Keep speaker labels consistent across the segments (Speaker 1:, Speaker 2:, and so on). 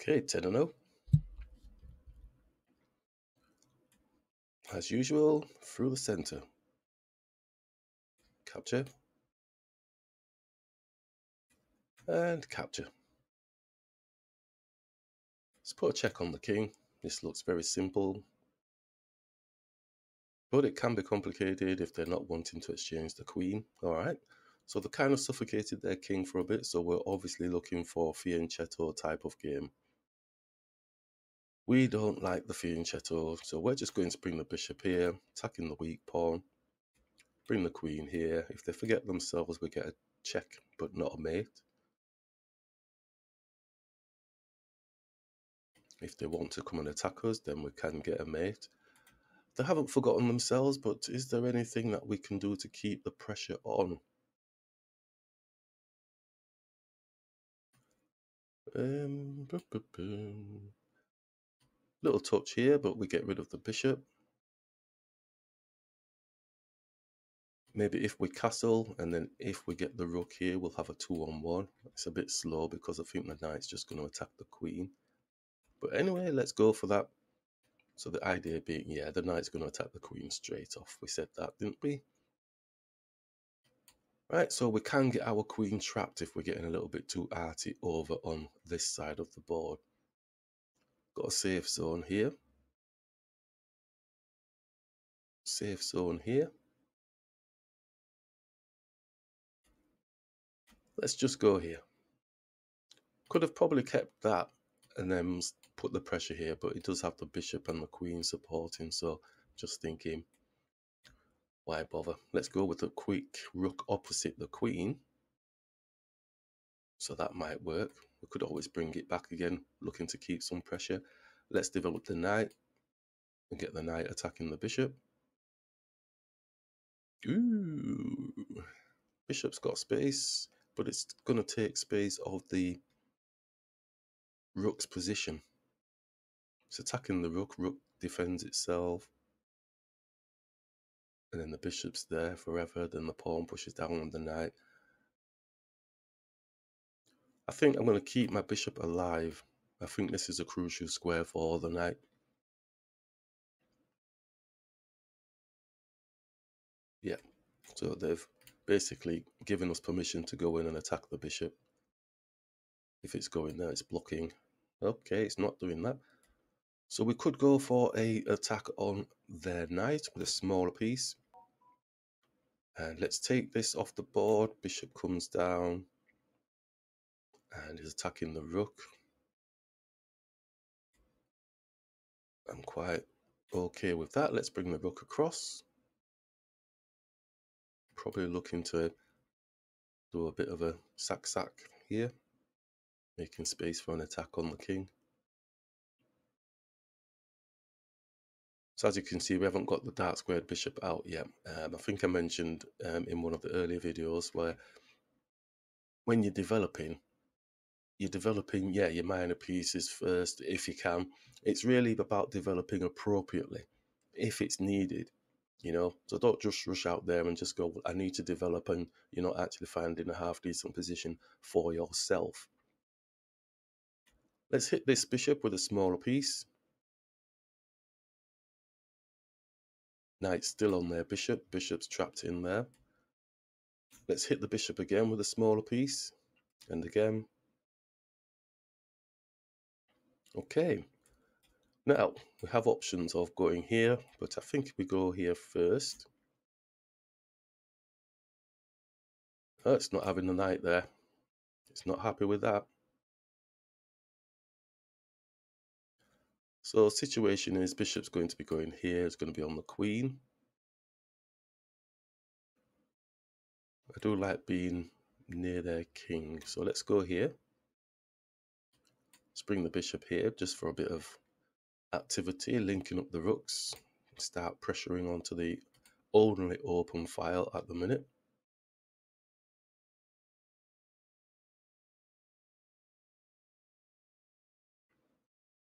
Speaker 1: Okay, 10 and 0. As usual, through the center. Capture. And capture. Let's put a check on the king. This looks very simple. But it can be complicated if they're not wanting to exchange the queen. All right. So they kind of suffocated their king for a bit. So we're obviously looking for fianchetto type of game. We don't like the fianchetto, so we're just going to bring the bishop here, attacking the weak pawn. Bring the queen here. If they forget themselves, we get a check, but not a mate. If they want to come and attack us, then we can get a mate. They haven't forgotten themselves, but is there anything that we can do to keep the pressure on? Um, boom, boom, boom. Little touch here, but we get rid of the bishop. Maybe if we castle, and then if we get the rook here, we'll have a two on one. It's a bit slow because I think the knight's just going to attack the queen. But anyway, let's go for that. So the idea being, yeah, the knight's going to attack the queen straight off. We said that, didn't we? Right, so we can get our queen trapped if we're getting a little bit too arty over on this side of the board. Got a safe zone here. Safe zone here. Let's just go here. Could have probably kept that and then put the pressure here, but it does have the bishop and the queen supporting, so just thinking, why bother? Let's go with the quick rook opposite the queen. So that might work. We could always bring it back again, looking to keep some pressure. Let's develop the knight and get the knight attacking the bishop. Ooh, bishop's got space, but it's going to take space of the rook's position. It's attacking the rook, rook defends itself. And then the bishop's there forever, then the pawn pushes down on the knight. I think I'm going to keep my bishop alive. I think this is a crucial square for the knight. Yeah, so they've basically given us permission to go in and attack the bishop. If it's going there, it's blocking. Okay, it's not doing that. So we could go for a attack on their knight with a smaller piece. And let's take this off the board. Bishop comes down and is attacking the rook. I'm quite okay with that. Let's bring the rook across. Probably looking to do a bit of a sack-sack here making space for an attack on the king. So as you can see, we haven't got the dark squared bishop out yet. Um, I think I mentioned um, in one of the earlier videos where when you're developing, you're developing, yeah, your minor pieces first if you can. It's really about developing appropriately if it's needed, you know. So don't just rush out there and just go, well, I need to develop and you're not actually finding a half decent position for yourself. Let's hit this bishop with a smaller piece. Knight's still on there, bishop. Bishop's trapped in there. Let's hit the bishop again with a smaller piece. And again. Okay. Now, we have options of going here, but I think we go here first. Oh, it's not having the knight there. It's not happy with that. So situation is bishop's going to be going here. It's going to be on the queen. I do like being near their king. So let's go here. Let's bring the bishop here just for a bit of activity, linking up the rooks. Start pressuring onto the only open file at the minute.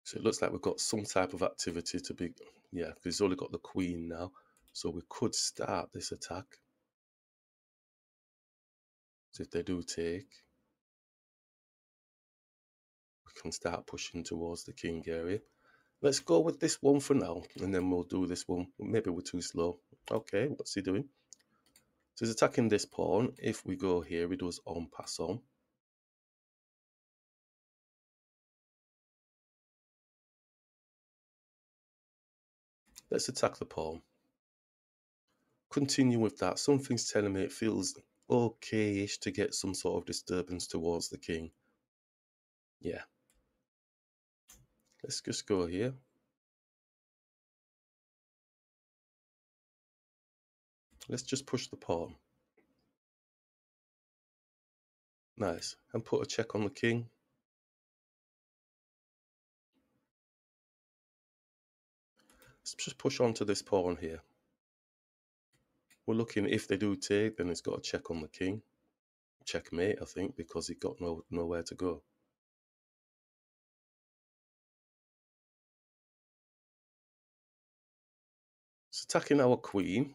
Speaker 1: So it looks like we've got some type of activity to be, yeah, because he's only got the queen now. So we could start this attack. So if they do take, can start pushing towards the king area. Let's go with this one for now, and then we'll do this one. Maybe we're too slow. Okay, what's he doing? So he's attacking this pawn. If we go here, he does en passant. Let's attack the pawn. Continue with that. Something's telling me it feels okay-ish to get some sort of disturbance towards the king. Yeah. Let's just go here. Let's just push the pawn. Nice. And put a check on the king. Let's just push onto this pawn here. We're looking if they do take, then it's got a check on the king. Checkmate, I think, because he got no nowhere to go. Attacking our queen.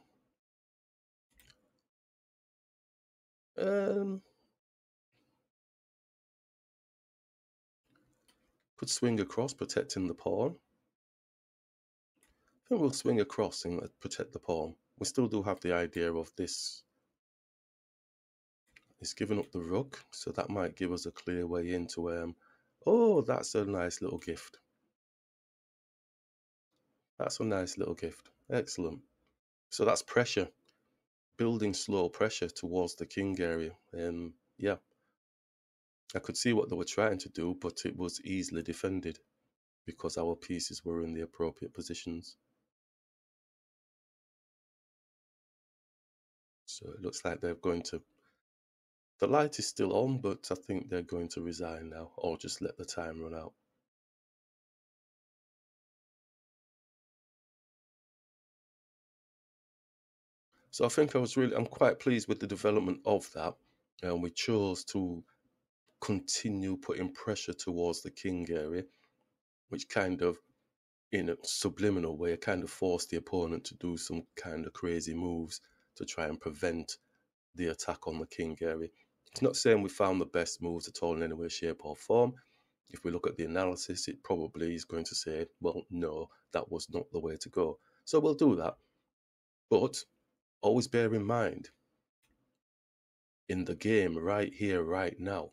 Speaker 1: Um, could swing across, protecting the pawn. I think we'll swing across and protect the pawn. We still do have the idea of this. It's giving up the rook, so that might give us a clear way into um. Oh, that's a nice little gift. That's a nice little gift. Excellent. So that's pressure, building slow pressure towards the king area. Um, yeah, I could see what they were trying to do, but it was easily defended because our pieces were in the appropriate positions. So it looks like they're going to. The light is still on, but I think they're going to resign now or just let the time run out. So I think I was really, I'm quite pleased with the development of that. And we chose to continue putting pressure towards the king area, which kind of, in a subliminal way, kind of forced the opponent to do some kind of crazy moves to try and prevent the attack on the king area. It's not saying we found the best moves at all in any way, shape, or form. If we look at the analysis, it probably is going to say, well, no, that was not the way to go. So we'll do that. But always bear in mind, in the game, right here, right now,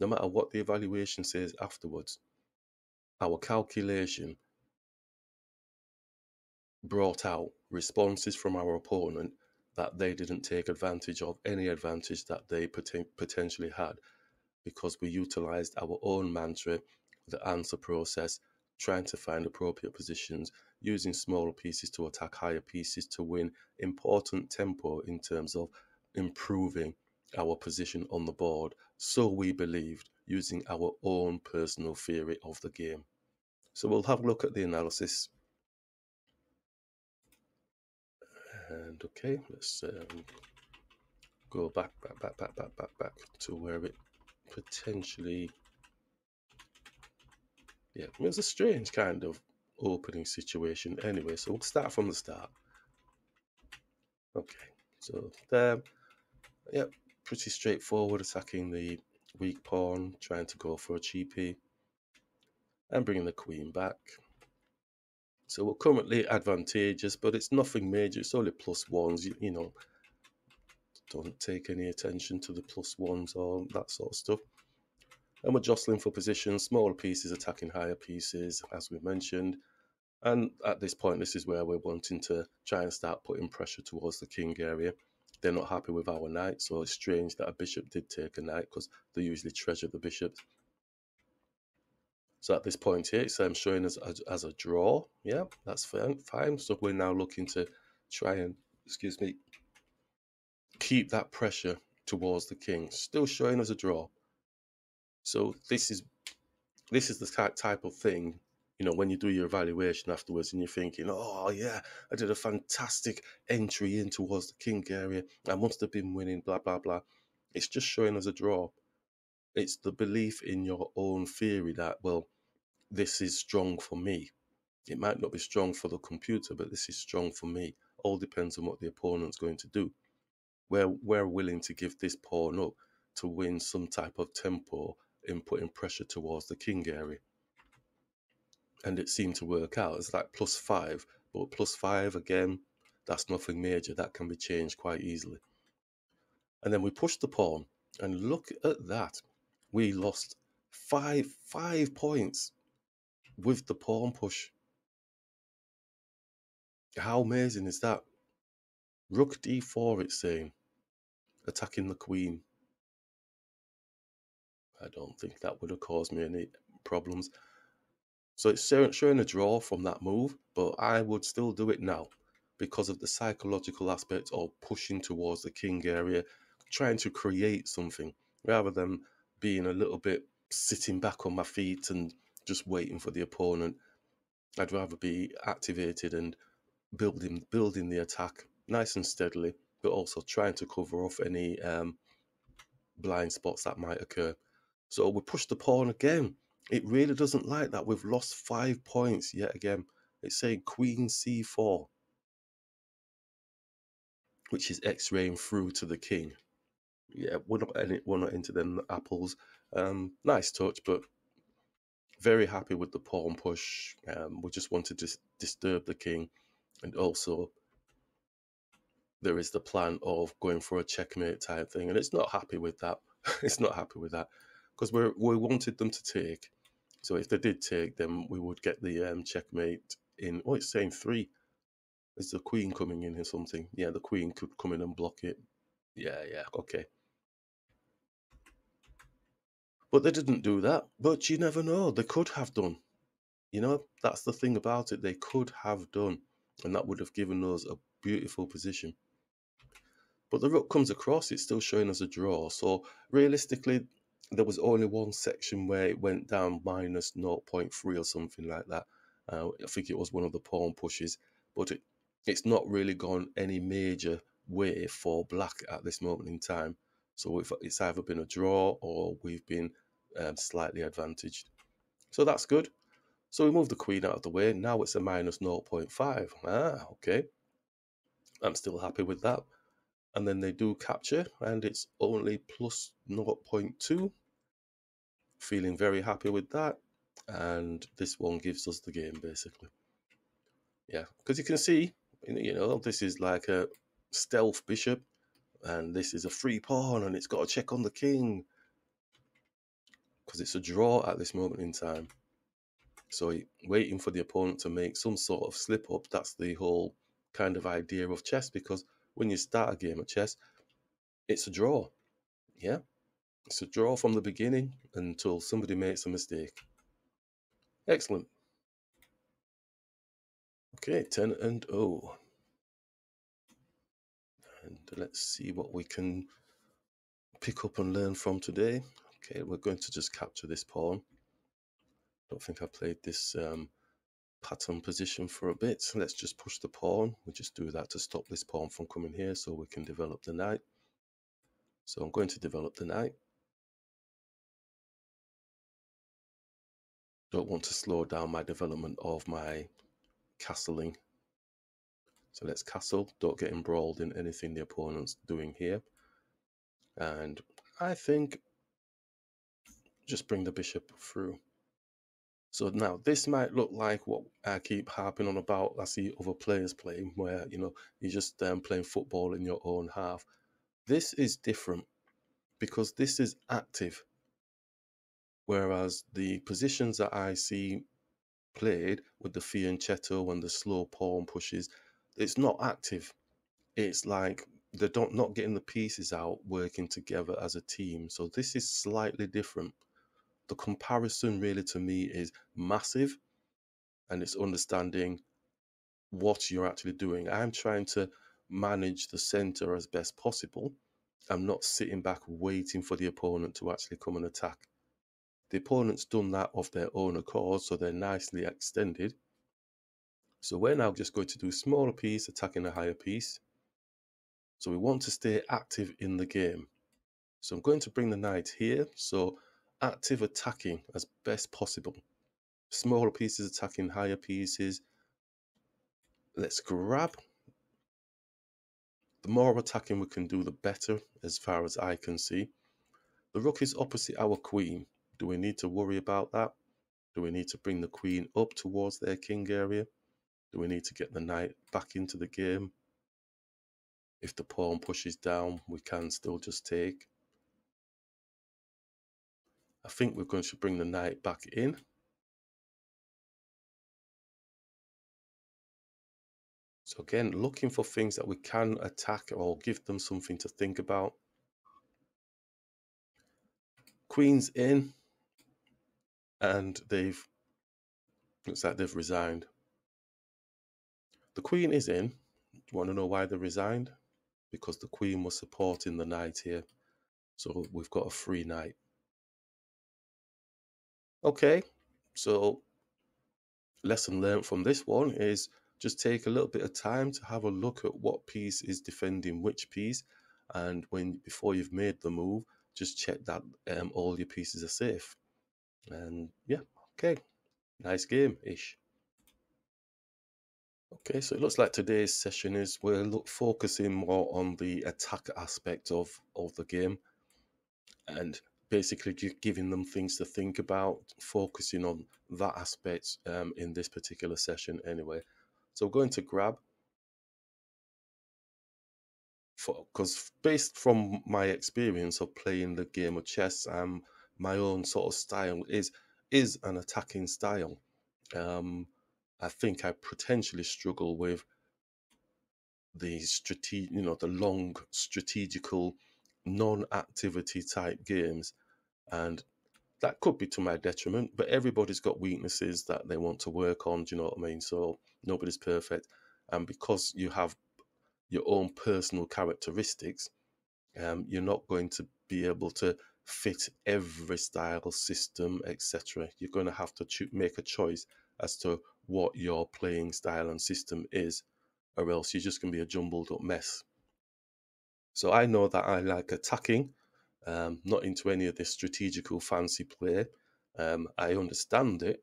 Speaker 1: no matter what the evaluation says afterwards, our calculation brought out responses from our opponent that they didn't take advantage of any advantage that they poten- potentially had because we utilized our own mantra, the answer process, trying to find appropriate positions, using smaller pieces to attack higher pieces to win important tempo in terms of improving our position on the board. So we believed, using our own personal theory of the game. So we'll have a look at the analysis and okay let's um, go back back back back back back back to where it potentially yeah it was a strange kind of opening situation anyway so we'll start from the start okay so there yep pretty straightforward attacking the weak pawn trying to go for a cheapie and bringing the queen back so we're currently advantageous, but it's nothing major. It's only plus ones, you, you know. Don't take any attention to the plus ones or that sort of stuff. And we're jostling for position, smaller pieces attacking higher pieces, as we mentioned. And at this point, this is where we're wanting to try and start putting pressure towards the king area. They're not happy with our knight, so it's strange that a bishop did take a knight because they usually treasure the bishops. So at this point here, it's um, showing us as, as, a draw. Yeah, that's fine, fine. So we're now looking to try and, excuse me, keep that pressure towards the king. Still showing us a draw. So this is this is the type of thing, you know, when you do your evaluation afterwards and you're thinking, oh yeah, I did a fantastic entry in towards the king area. I must have been winning, blah blah blah. It's just showing us a draw. It's the belief in your own theory that, well, this is strong for me. It might not be strong for the computer, but this is strong for me. All depends on what the opponent's going to do. We're, we're willing to give this pawn up to win some type of tempo in putting pressure towards the king area. And it seemed to work out. It's like plus five, but plus five again, that's nothing major. That can be changed quite easily. And then we pushed the pawn, and look at that. We lost five five points with the pawn push. How amazing is that? Rook d4, it's saying, attacking the queen. I don't think that would have caused me any problems. So it's showing a draw from that move, but I would still do it now because of the psychological aspect of pushing towards the king area, trying to create something rather than being a little bit sitting back on my feet and just waiting for the opponent. I'd rather be activated and building building the attack nice and steadily, but also trying to cover off any um, blind spots that might occur. So we push the pawn again. It really doesn't like that. We've lost five points yet again. It's saying Queen C4, which is X-raying through to the king. Yeah, we're not we're not into them apples. Um, nice touch, but very happy with the pawn push. Um, we just wanted to disturb the king, and also there is the plan of going for a checkmate type thing, and it's not happy with that. it's not happy with that because we we wanted them to take. So if they did take, then we would get the um, checkmate in. Oh, it's saying three. Is the queen coming in or something? Yeah, the queen could come in and block it. Yeah, yeah, okay. But they didn't do that. But you never know. They could have done. You know, that's the thing about it. They could have done. And that would have given us a beautiful position. But the rook comes across, it's still showing us a draw. So realistically, there was only one section where it went down minus 0.3 or something like that. Uh, I think it was one of the pawn pushes. But it, it's not really gone any major way for black at this moment in time. So it's either been a draw or we've been um, slightly advantaged. So that's good. So we move the queen out of the way. Now it's a minus 0.5. Ah, okay. I'm still happy with that. And then they do capture, and it's only plus 0.2. Feeling very happy with that. And this one gives us the game, basically. Yeah, because you can see, you know, this is like a stealth bishop, and this is a free pawn, and it's got to check on the king because it's a draw at this moment in time. So waiting for the opponent to make some sort of slip up, that's the whole kind of idea of chess because when you start a game of chess, it's a draw. Yeah? It's a draw from the beginning until somebody makes a mistake. Excellent. Okay, 10 and 0. And let's see what we can pick up and learn from today. Okay, we're going to just capture this pawn. Don't think I played this um, pattern position for a bit. Let's just push the pawn. We just do that to stop this pawn from coming here so we can develop the knight. So I'm going to develop the knight. Don't want to slow down my development of my castling. So let's castle. Don't get embroiled in anything the opponent's doing here. And I think just bring the bishop through. So now this might look like what I keep harping on about. I see other players playing where you know you're just um, playing football in your own half. This is different because this is active, whereas the positions that I see played with the fianchetto and the slow pawn pushes, it's not active. It's like they're not, not getting the pieces out working together as a team. So this is slightly different the comparison really to me is massive and it's understanding what you're actually doing. I'm trying to manage the center as best possible. I'm not sitting back waiting for the opponent to actually come and attack. The opponent's done that of their own accord, so they're nicely extended. So we're now just going to do smaller piece, attacking a higher piece. So we want to stay active in the game. So I'm going to bring the knight here. So active attacking as best possible. Smaller pieces attacking higher pieces. Let's grab. The more attacking we can do, the better, as far as I can see. The rook is opposite our queen. Do we need to worry about that? Do we need to bring the queen up towards their king area? Do we need to get the knight back into the game? If the pawn pushes down, we can still just take. I think we're going to bring the knight back in. So again, looking for things that we can attack or give them something to think about. Queen's in, and they've looks like they've resigned. The Queen is in. Do you want to know why they resigned? Because the Queen was supporting the knight here. So we've got a free knight. Okay, so lesson learned from this one is just take a little bit of time to have a look at what piece is defending which piece and when before you've made the move just check that um, all your pieces are safe. And yeah okay nice game ish okay so it looks like today's session is we're look, focusing more on the attack aspect of of the game. And basically just giving them things to think about focusing on that aspect um, in this particular session anyway so we're going to grab for because based from my experience of playing the game of chess, um, my own sort of style is is an attacking style. Um, I think I potentially struggle with the strategic, you know, the long strategical, non-activity type games, and that could be to my detriment. But everybody's got weaknesses that they want to work on. Do you know what I mean? So nobody's perfect, and because you have your own personal characteristics, um, you're not going to be able to fit every style, system, etc. You're going to have to cho- make a choice as to what your playing style and system is, or else you're just going to be a jumbled up mess. So I know that I like attacking, um, not into any of this strategical fancy play. Um, I understand it,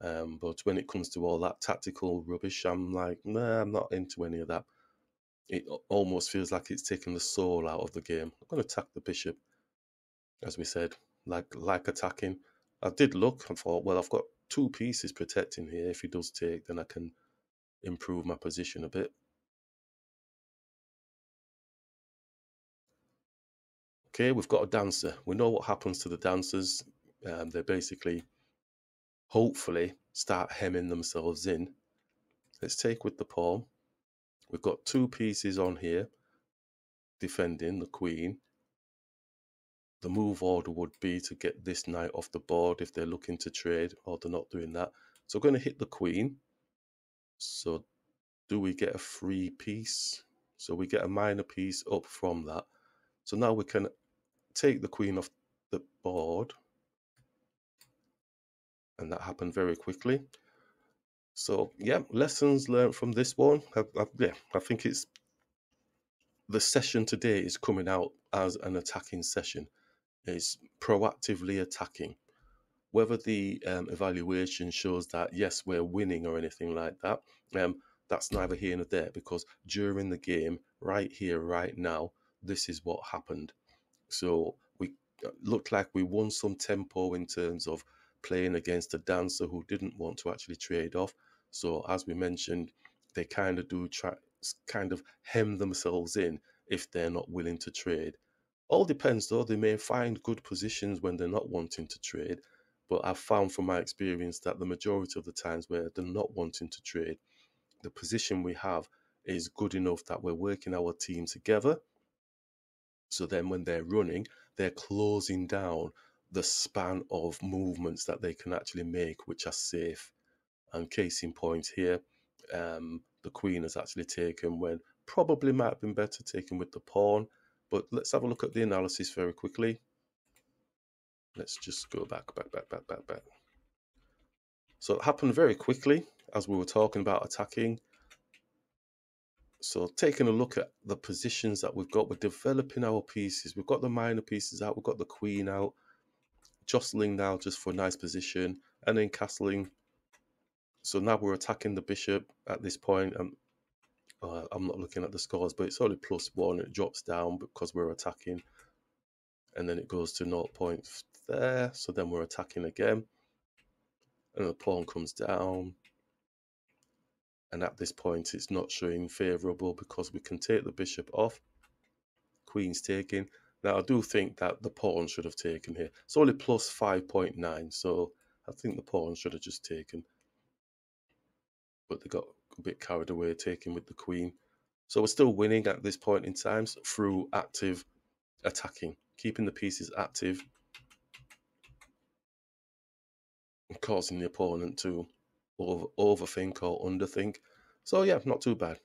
Speaker 1: um, but when it comes to all that tactical rubbish, I'm like, nah, I'm not into any of that it almost feels like it's taking the soul out of the game. I'm going to attack the bishop, as we said, like like attacking. I did look and thought, well, I've got two pieces protecting here. If he does take, then I can improve my position a bit. Okay, we've got a dancer. We know what happens to the dancers. Um, they basically, hopefully, start hemming themselves in. Let's take with the pawn. We've got two pieces on here defending the queen. The move order would be to get this knight off the board if they're looking to trade or they're not doing that. So we're going to hit the queen. So do we get a free piece? So we get a minor piece up from that. So now we can take the queen off the board. And that happened very quickly. So yeah, lessons learned from this one. I, I, yeah, I think it's the session today is coming out as an attacking session. It's proactively attacking. Whether the um, evaluation shows that yes, we're winning or anything like that, um, that's neither here nor there because during the game, right here, right now, this is what happened. So we uh, looked like we won some tempo in terms of playing against a dancer who didn't want to actually trade off. So as we mentioned, they kind of do try kind of hem themselves in if they're not willing to trade. All depends though, they may find good positions when they're not wanting to trade. But I've found from my experience that the majority of the times where they're not wanting to trade, the position we have is good enough that we're working our team together. So then when they're running, they're closing down the span of movements that they can actually make, which are safe. And case in point here, um, the queen has actually taken when probably might have been better taken with the pawn. But let's have a look at the analysis very quickly. Let's just go back, back, back, back, back, back. So it happened very quickly as we were talking about attacking. So taking a look at the positions that we've got, we're developing our pieces. We've got the minor pieces out, we've got the queen out, jostling now just for a nice position, and then castling. So now we're attacking the bishop at this point. Um, uh, I'm not looking at the scores, but it's only plus one. It drops down because we're attacking, and then it goes to 0.3 there. So then we're attacking again. And the pawn comes down. And at this point, it's not showing favourable because we can take the bishop off. Queen's taking. Now, I do think that the pawn should have taken here. It's only plus 5.9, so I think the pawn should have just taken. But they got a bit carried away taking with the queen. So we're still winning at this point in time through active attacking, keeping the pieces active, and causing the opponent to over, overthink or underthink. So yeah, not too bad.